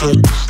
Doing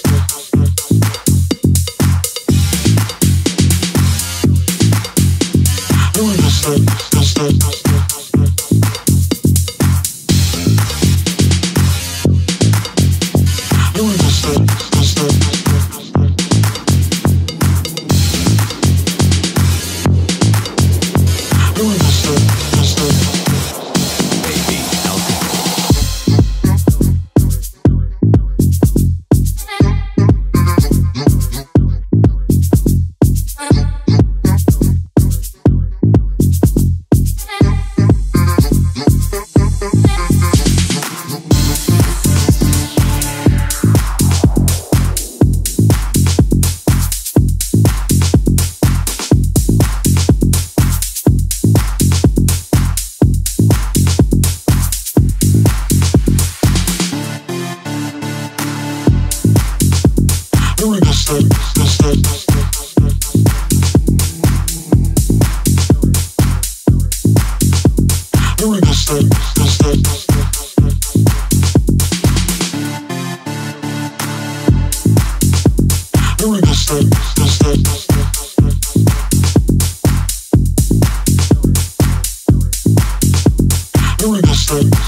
This, this,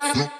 Mm-hmm.